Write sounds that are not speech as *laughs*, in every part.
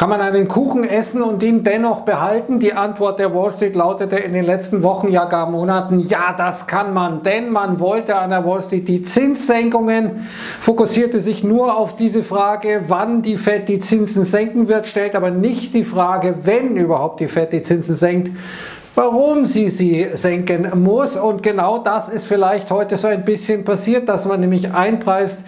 Kann man einen Kuchen essen und ihn dennoch behalten? Die Antwort der Wall Street lautete in den letzten Wochen, ja gar Monaten, ja, das kann man, denn man wollte an der Wall Street die Zinssenkungen, fokussierte sich nur auf diese Frage, wann die Fed die Zinsen senken wird, stellt aber nicht die Frage, wenn überhaupt die Fed die Zinsen senkt, warum sie sie senken muss. Und genau das ist vielleicht heute so ein bisschen passiert, dass man nämlich einpreist,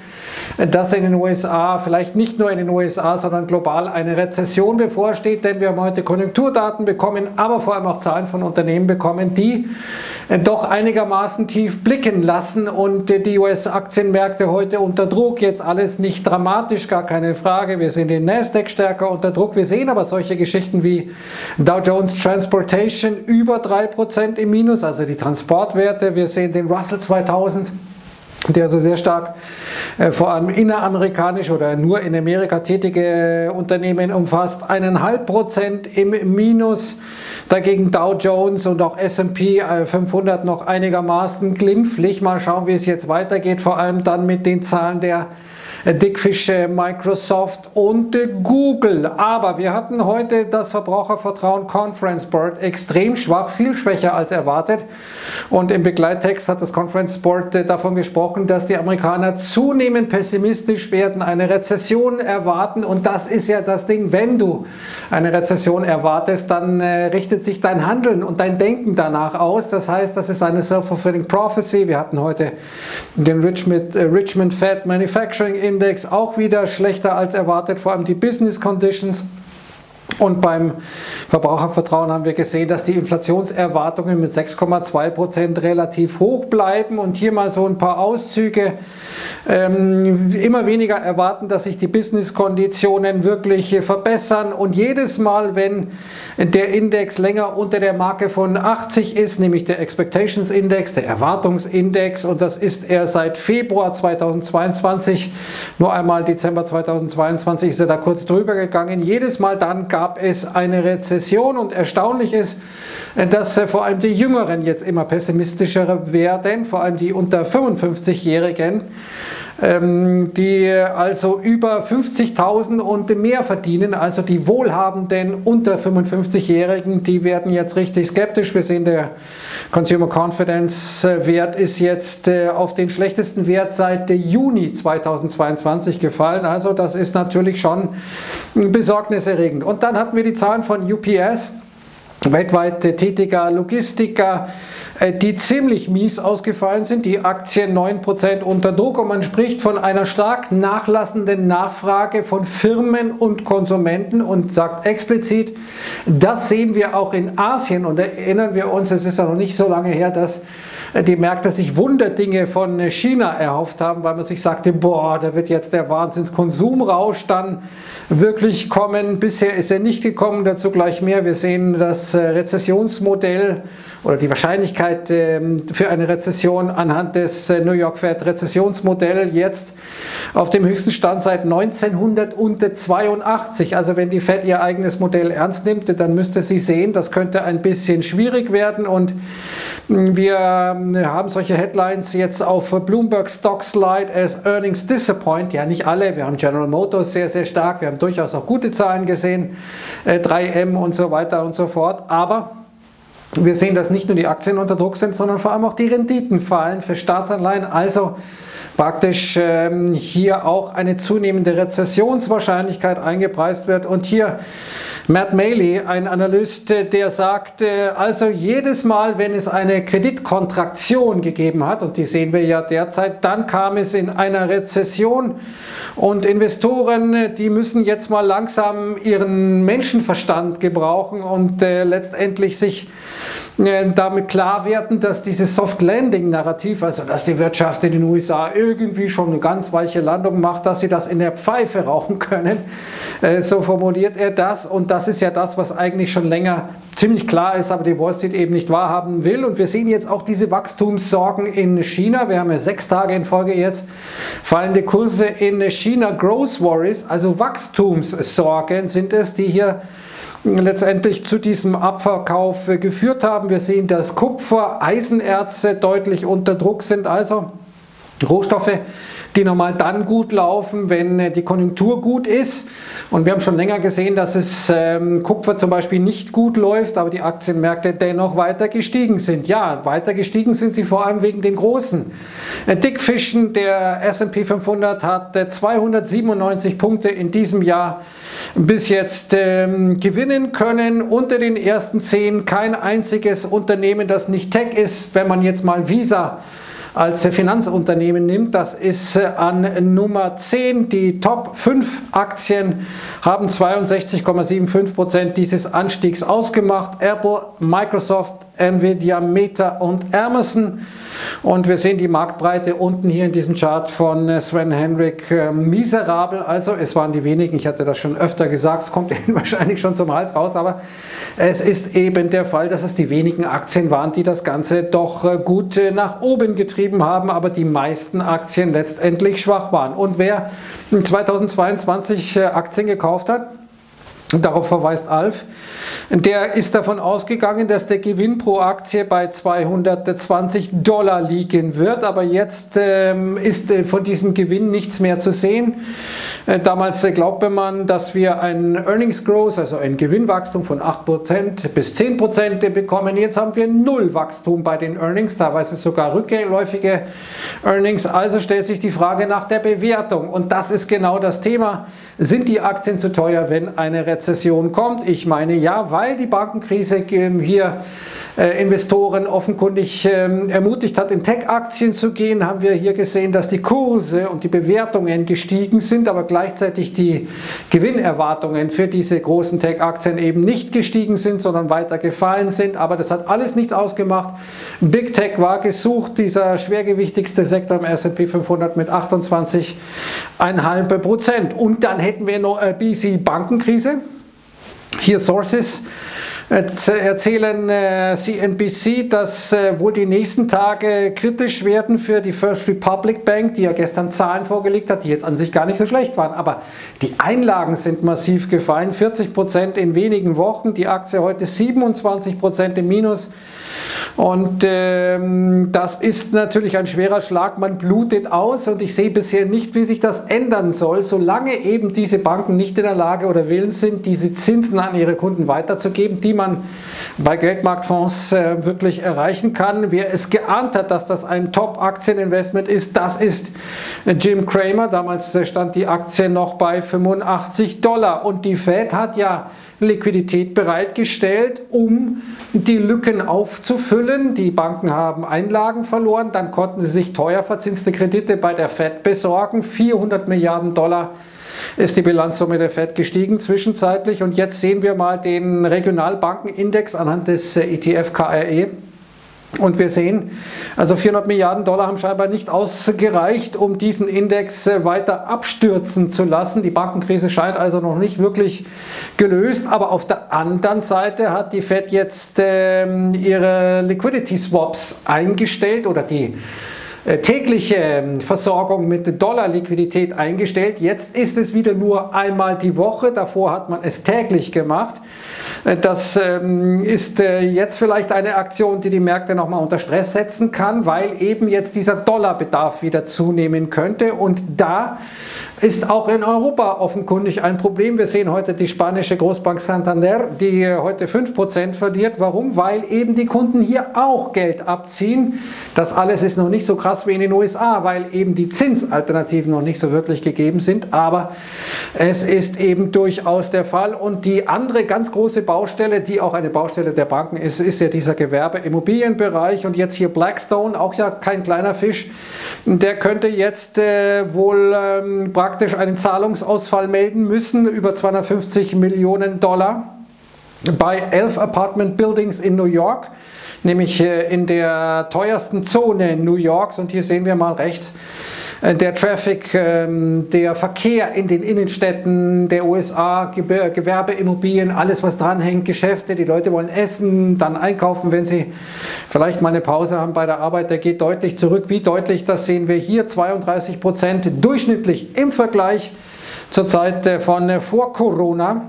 dass in den USA, vielleicht nicht nur in den USA, sondern global eine Rezession bevorsteht, denn wir haben heute Konjunkturdaten bekommen, aber vor allem auch Zahlen von Unternehmen bekommen, die doch einigermaßen tief blicken lassen und die US-Aktienmärkte heute unter Druck. Jetzt alles nicht dramatisch, gar keine Frage. Wir sehen den Nasdaq stärker unter Druck. Wir sehen aber solche Geschichten wie Dow Jones Transportation über 3% im Minus, also die Transportwerte. Wir sehen den Russell 2000 der also sehr stark äh, vor allem inneramerikanisch oder nur in Amerika tätige Unternehmen umfasst, eineinhalb Prozent im Minus, dagegen Dow Jones und auch S&P 500 äh, noch einigermaßen glimpflich. Mal schauen, wie es jetzt weitergeht, vor allem dann mit den Zahlen der Dickfische, Microsoft und Google. Aber wir hatten heute das Verbrauchervertrauen Conference Board extrem schwach, viel schwächer als erwartet. Und im Begleittext hat das Conference Board äh, davon gesprochen, dass die Amerikaner zunehmend pessimistisch werden, eine Rezession erwarten. Und das ist ja das Ding, wenn du eine Rezession erwartest, dann äh, richtet sich dein Handeln und dein Denken danach aus. Das heißt, das ist eine self-fulfilling prophecy. Wir hatten heute den Richmond, äh, Richmond Fed Manufacturing Index auch wieder schlechter als erwartet, vor allem die Business Conditions. Und beim Verbrauchervertrauen haben wir gesehen, dass die Inflationserwartungen mit 6,2 Prozent relativ hoch bleiben. Und hier mal so ein paar Auszüge. Ähm, immer weniger erwarten, dass sich die Business-Konditionen wirklich verbessern. Und jedes Mal, wenn der Index länger unter der Marke von 80 ist, nämlich der Expectations Index, der Erwartungsindex, und das ist er seit Februar 2022, nur einmal Dezember 2022 ist er da kurz drüber gegangen. Jedes Mal dann gab es eine Rezession und erstaunlich ist, dass vor allem die Jüngeren jetzt immer pessimistischer werden, vor allem die unter 55-Jährigen. Ähm, die also über 50.000 und mehr verdienen, also die Wohlhabenden unter 55-Jährigen, die werden jetzt richtig skeptisch. Wir sehen, der Consumer Confidence Wert ist jetzt äh, auf den schlechtesten Wert seit Juni 2022 gefallen. Also das ist natürlich schon besorgniserregend. Und dann hatten wir die Zahlen von UPS weltweit tätiger Logistiker, äh, die ziemlich mies ausgefallen sind, die Aktien 9% unter Druck. Und man spricht von einer stark nachlassenden Nachfrage von Firmen und Konsumenten und sagt explizit, das sehen wir auch in Asien. Und erinnern wir uns, es ist ja noch nicht so lange her, dass die Märkte sich Wunderdinge von China erhofft haben, weil man sich sagte, boah, da wird jetzt der Wahnsinnskonsumrausch dann wirklich kommen. Bisher ist er nicht gekommen, dazu gleich mehr. Wir sehen das äh, Rezessionsmodell oder die Wahrscheinlichkeit ähm, für eine Rezession anhand des äh, New York Fed Rezessionsmodells jetzt auf dem höchsten Stand seit 1982. Also wenn die Fed ihr eigenes Modell ernst nimmt, dann müsste sie sehen, das könnte ein bisschen schwierig werden und mm, wir haben solche Headlines jetzt auf Bloomberg Stock Slide as Earnings Disappoint. Ja, nicht alle. Wir haben General Motors sehr, sehr stark. Wir haben durchaus auch gute Zahlen gesehen, 3M äh, und so weiter und so fort. Aber wir sehen, dass nicht nur die Aktien unter Druck sind, sondern vor allem auch die Renditen fallen für Staatsanleihen. Also praktisch ähm, hier auch eine zunehmende Rezessionswahrscheinlichkeit eingepreist wird. Und hier Matt Maley, ein Analyst, der sagt, also jedes Mal, wenn es eine Kreditkontraktion gegeben hat, und die sehen wir ja derzeit, dann kam es in einer Rezession. Und Investoren, die müssen jetzt mal langsam ihren Menschenverstand gebrauchen und äh, letztendlich sich damit klar werden, dass dieses Soft Landing Narrativ, also dass die Wirtschaft in den USA irgendwie schon eine ganz weiche Landung macht, dass sie das in der Pfeife rauchen können, äh, so formuliert er das. Und das ist ja das, was eigentlich schon länger ziemlich klar ist, aber die Wall Street eben nicht wahrhaben will. Und wir sehen jetzt auch diese Wachstumssorgen in China, wir haben ja sechs Tage in Folge jetzt fallende Kurse in China, Growth Worries, also Wachstumssorgen sind es, die hier letztendlich zu diesem Abverkauf geführt haben. Wir sehen, dass Kupfer, Eisenerze deutlich unter Druck sind, also Rohstoffe, die normal dann gut laufen, wenn äh, die Konjunktur gut ist. Und wir haben schon länger gesehen, dass es ähm, Kupfer zum Beispiel nicht gut läuft, aber die Aktienmärkte dennoch weiter gestiegen sind. Ja, weiter gestiegen sind sie vor allem wegen den großen. Äh, Dickfischen, der S&P 500 hat äh, 297 Punkte in diesem Jahr bis jetzt ähm, gewinnen können. Unter den ersten zehn kein einziges Unternehmen, das nicht Tech ist, wenn man jetzt mal Visa als Finanzunternehmen nimmt. Das ist äh, an Nummer 10. Die Top 5 Aktien haben 62,75% dieses Anstiegs ausgemacht. Apple, Microsoft, Nvidia, Meta und Amazon. Und wir sehen die Marktbreite unten hier in diesem Chart von äh, Sven Henrik äh, miserabel. Also es waren die wenigen, ich hatte das schon öfter gesagt, es kommt *laughs* Ihnen wahrscheinlich schon zum Hals raus, aber es ist eben der Fall, dass es die wenigen Aktien waren, die das Ganze doch äh, gut nach oben getrieben haben, aber die meisten Aktien letztendlich schwach waren. Und wer 2022 Aktien gekauft hat, und darauf verweist Alf. Der ist davon ausgegangen, dass der Gewinn pro Aktie bei 220 Dollar liegen wird, aber jetzt ähm, ist äh, von diesem Gewinn nichts mehr zu sehen. Äh, damals äh, glaubte man, dass wir ein Earnings Growth, also ein Gewinnwachstum von 8% bis 10% bekommen. Jetzt haben wir null Wachstum bei den Earnings, teilweise sogar rückläufige Earnings. Also stellt sich die Frage nach der Bewertung und das ist genau das Thema. Sind die Aktien zu teuer, wenn eine Rezession Rezession kommt? Ich meine ja, weil die Bankenkrise hier Investoren offenkundig ähm, ermutigt hat, in Tech-Aktien zu gehen, haben wir hier gesehen, dass die Kurse und die Bewertungen gestiegen sind, aber gleichzeitig die Gewinnerwartungen für diese großen Tech-Aktien eben nicht gestiegen sind, sondern weiter gefallen sind. Aber das hat alles nichts ausgemacht. Big Tech war gesucht, dieser schwergewichtigste Sektor im S&P 500 mit 28,5 Prozent. Und dann hätten wir noch eine BC Bankenkrise. Hier Sources erzählen äh, CNBC, dass äh, wohl die nächsten Tage kritisch werden für die First Republic Bank, die ja gestern Zahlen vorgelegt hat, die jetzt an sich gar nicht so schlecht waren. Aber die Einlagen sind massiv gefallen, 40 Prozent in wenigen Wochen, die Aktie heute 27 Prozent im Minus. Und ähm, das ist natürlich ein schwerer Schlag. Man blutet aus und ich sehe bisher nicht, wie sich das ändern soll, solange eben diese Banken nicht in der Lage oder willens sind, diese Zinsen an ihre Kunden weiterzugeben, die man bei Geldmarktfonds äh, wirklich erreichen kann. Wer es geahnt hat, dass das ein Top-Aktieninvestment ist, das ist Jim Cramer. Damals äh, stand die Aktie noch bei 85 Dollar und die Fed hat ja Liquidität bereitgestellt, um die Lücken aufzufüllen. Die Banken haben Einlagen verloren, dann konnten sie sich teuer verzinste Kredite bei der Fed besorgen. 400 Milliarden Dollar ist die Bilanzsumme der Fed gestiegen zwischenzeitlich. Und jetzt sehen wir mal den Regionalbankenindex anhand des ETF KRE. Und wir sehen, also 400 Milliarden Dollar haben scheinbar nicht ausgereicht, um diesen Index äh, weiter abstürzen zu lassen. Die Bankenkrise scheint also noch nicht wirklich gelöst. Aber auf der anderen Seite hat die Fed jetzt ähm, ihre Liquidity Swaps eingestellt oder die äh, tägliche ähm, Versorgung mit Dollarliquidität eingestellt. Jetzt ist es wieder nur einmal die Woche. Davor hat man es täglich gemacht. Äh, das ähm, ist äh, jetzt vielleicht eine Aktion, die die Märkte nochmal unter Stress setzen kann, weil eben jetzt dieser Dollarbedarf wieder zunehmen könnte. Und da ist auch in Europa offenkundig ein Problem. Wir sehen heute die spanische Großbank Santander, die heute 5% verliert. Warum? Weil eben die Kunden hier auch Geld abziehen. Das alles ist noch nicht so krass wie in den USA, weil eben die Zinsalternativen noch nicht so wirklich gegeben sind. Aber es ist eben durchaus der Fall. Und die andere ganz große Baustelle, die auch eine Baustelle der Banken ist, ist ja dieser Gewerbeimmobilienbereich. Und jetzt hier Blackstone, auch ja kein kleiner Fisch, der könnte jetzt äh, wohl ähm, praktisch praktisch einen Zahlungsausfall melden müssen über 250 Millionen Dollar bei elf Apartment Buildings in New York, nämlich äh, in der teuersten Zone New Yorks. Und hier sehen wir mal rechts der Traffic, ähm, der Verkehr in den Innenstädten der USA, Gewerbeimmobilien, alles was dranhängt, Geschäfte, die Leute wollen essen, dann einkaufen, wenn sie vielleicht mal eine Pause haben bei der Arbeit, der geht deutlich zurück. Wie deutlich, das sehen wir hier, 32 Prozent durchschnittlich im Vergleich zur Zeit äh, von äh, vor Corona.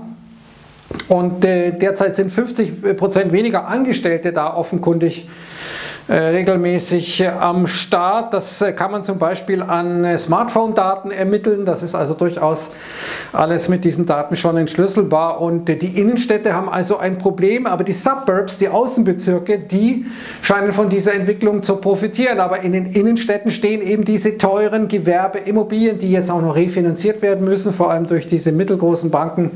Und derzeit sind 50 Prozent weniger Angestellte da offenkundig äh, regelmäßig äh, am Start. Das äh, kann man zum Beispiel an Smartphone-Daten ermitteln. Das ist also durchaus alles mit diesen Daten schon entschlüsselbar. Und die Innenstädte haben also ein Problem, aber die Suburbs, die Außenbezirke, die scheinen von dieser Entwicklung zu profitieren. Aber in den Innenstädten stehen eben diese teuren Gewerbeimmobilien, die jetzt auch noch refinanziert werden müssen, vor allem durch diese mittelgroßen Banken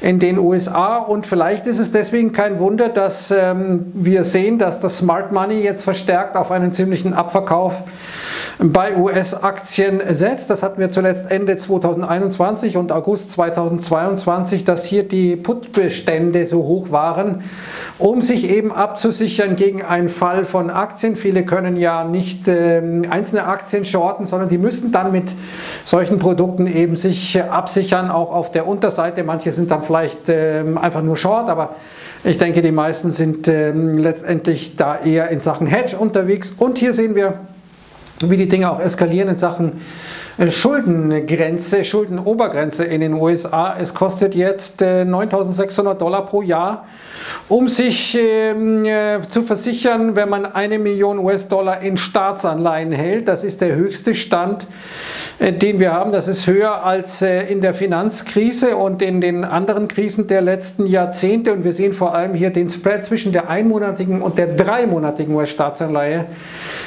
in den USA. Und vielleicht ist es deswegen kein Wunder, dass ähm, wir sehen, dass das Smart Money jetzt jetzt verstärkt auf einen ziemlichen Abverkauf bei US-Aktien setzt. Das hatten wir zuletzt Ende 2021 und August 2022, dass hier die Putbestände so hoch waren, um sich eben abzusichern gegen einen Fall von Aktien. Viele können ja nicht äh, einzelne Aktien shorten, sondern die müssen dann mit solchen Produkten eben sich absichern, auch auf der Unterseite. Manche sind dann vielleicht äh, einfach nur short, aber ich denke, die meisten sind äh, letztendlich da eher in Sachen Hedge unterwegs. Und hier sehen wir, wie die Dinge auch eskalieren in Sachen Schuldengrenze, Schuldenobergrenze in den USA. Es kostet jetzt äh, 9.600 Dollar pro Jahr um sich ähm, äh, zu versichern, wenn man eine Million US-Dollar in Staatsanleihen hält. Das ist der höchste Stand, äh, den wir haben. Das ist höher als äh, in der Finanzkrise und in den anderen Krisen der letzten Jahrzehnte. Und wir sehen vor allem hier den Spread zwischen der einmonatigen und der dreimonatigen US-Staatsanleihe, äh,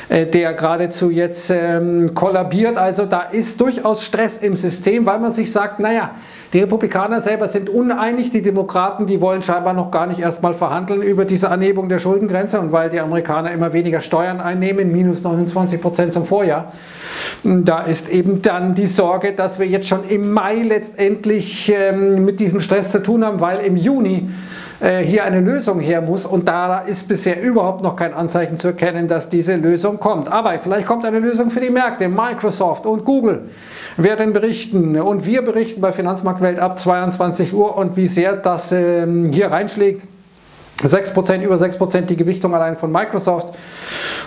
der geradezu jetzt ähm, kollabiert. Also da ist durchaus Stress im System, weil man sich sagt, naja, die Republikaner selber sind uneinig, die Demokraten, die wollen scheinbar noch gar nicht erstmal verhandeln über diese Anhebung der Schuldengrenze und weil die Amerikaner immer weniger Steuern einnehmen, minus 29 Prozent zum Vorjahr. Da ist eben dann die Sorge, dass wir jetzt schon im Mai letztendlich ähm, mit diesem Stress zu tun haben, weil im Juni äh, hier eine Lösung her muss und da ist bisher überhaupt noch kein Anzeichen zu erkennen, dass diese Lösung kommt. Aber vielleicht kommt eine Lösung für die Märkte. Microsoft und Google werden berichten und wir berichten bei Finanzmarktwelt ab 22 Uhr und wie sehr das ähm, hier reinschlägt. 6%, über 6% die Gewichtung allein von Microsoft.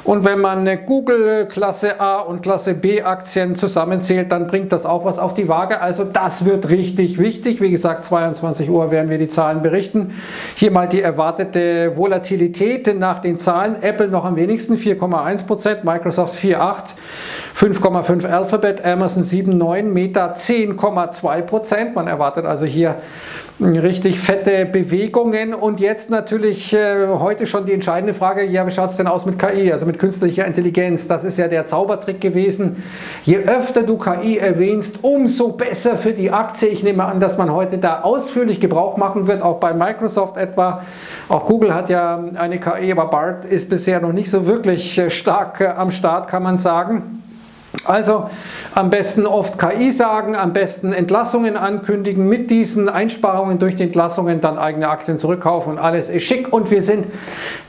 Und wenn man Google Klasse A und Klasse B Aktien zusammenzählt, dann bringt das auch was auf die Waage. Also das wird richtig wichtig. Wie gesagt, 22 Uhr werden wir die Zahlen berichten. Hier mal die erwartete Volatilität nach den Zahlen. Apple noch am wenigsten, 4,1%, Microsoft 4,8%, 5,5% Alphabet, Amazon 7,9%, Meta 10,2%. Man erwartet also hier richtig fette Bewegungen. Und jetzt natürlich äh, heute schon die entscheidende Frage, ja, wie schaut es denn aus mit KI, also mit künstlicher Intelligenz? Das ist ja der Zaubertrick gewesen. Je öfter du KI erwähnst, umso besser für die Aktie. Ich nehme an, dass man heute da ausführlich Gebrauch machen wird, auch bei Microsoft etwa. Auch Google hat ja eine KI, aber BART ist bisher noch nicht so wirklich äh, stark äh, am Start, kann man sagen. Also am besten oft KI sagen, am besten Entlassungen ankündigen, mit diesen Einsparungen durch die Entlassungen dann eigene Aktien zurückkaufen und alles ist schick und wir sind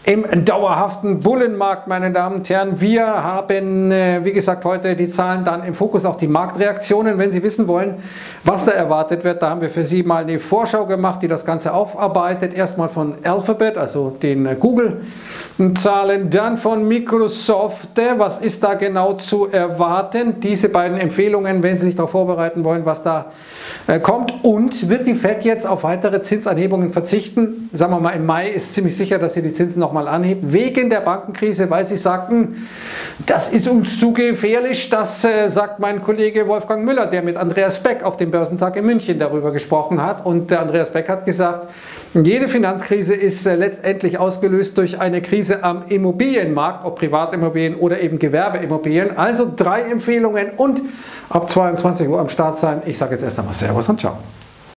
im dauerhaften Bullenmarkt, meine Damen und Herren. Wir haben, äh, wie gesagt, heute die Zahlen dann im Fokus, auch die Marktreaktionen. Wenn Sie wissen wollen, was da erwartet wird, da haben wir für Sie mal eine Vorschau gemacht, die das Ganze aufarbeitet. Erstmal von Alphabet, also den Google-Zahlen, dann von Microsoft. Was ist da genau zu erwarten? Diese beiden Empfehlungen, wenn Sie sich darauf vorbereiten wollen, was da kommt. Und wird die Fed jetzt auf weitere Zinsanhebungen verzichten? Sagen wir mal, im Mai ist ziemlich sicher, dass sie die Zinsen noch nochmal anhebt, wegen der Bankenkrise, weil sie sagten, das ist uns zu gefährlich. Das äh, sagt mein Kollege Wolfgang Müller, der mit Andreas Beck auf dem Börsentag in München darüber gesprochen hat. Und der Andreas Beck hat gesagt, jede Finanzkrise ist äh, letztendlich ausgelöst durch eine Krise am Immobilienmarkt, ob Privatimmobilien oder eben Gewerbeimmobilien. Also drei Empfehlungen und ab 22 Uhr am Start sein. Ich sage jetzt erst einmal Servus und Ciao.